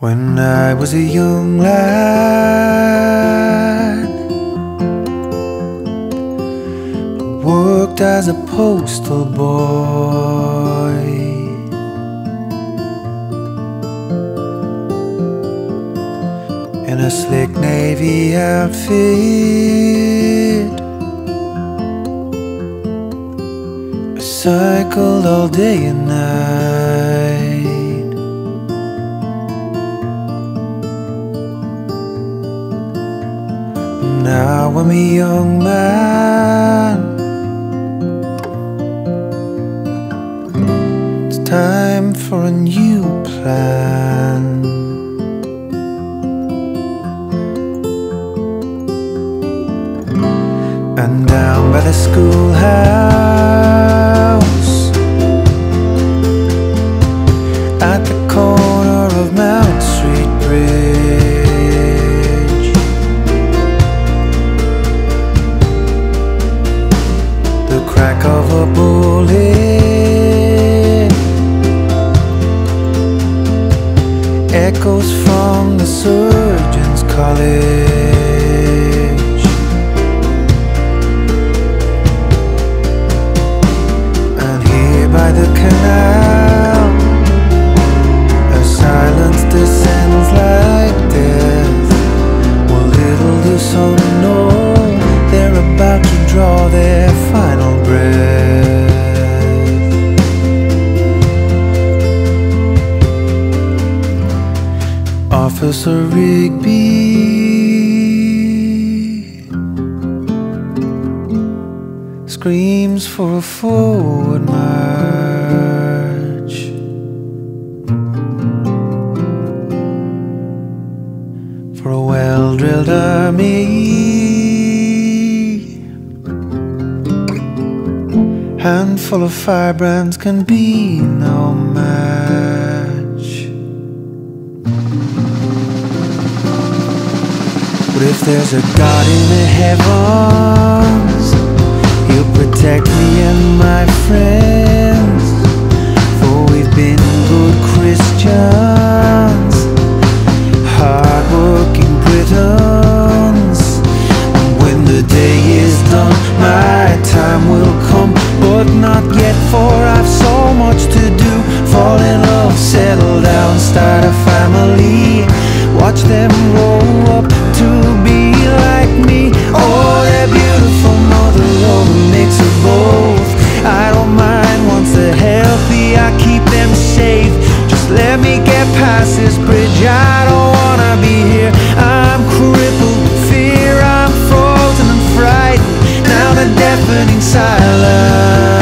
When I was a young lad, I worked as a postal boy. In a slick navy outfit, I cycled all day and night. I'm a young man. It's time for a new plan. And down by the schoolhouse, crack of a bullet echoes from the surgeon's college. Officer Rigby screams for a forward march. for a well drilled army. Handful of firebrands can be no match. But if there's a God in the heavens, He'll protect me and my friends. For we've been good Christians hardworking Britons. And when the day is done, my time will come, but not yet, for I've so much to do. Fall in love, settle down, start a family. Watch them grow up to be like me. Oh, beautiful a oh, mix of both. I don't mind once they're healthy, I keep them safe. Just let me get past this bridge, I don't wanna be here. I'm crippled with fear, I'm frozen and frightened. Now the deafening silence.